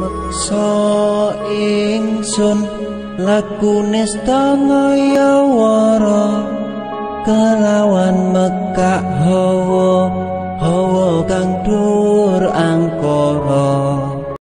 meksa ingsun lakune stangaya wara kelawan mekak hawa hawa kang dur angkara.